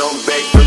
No back.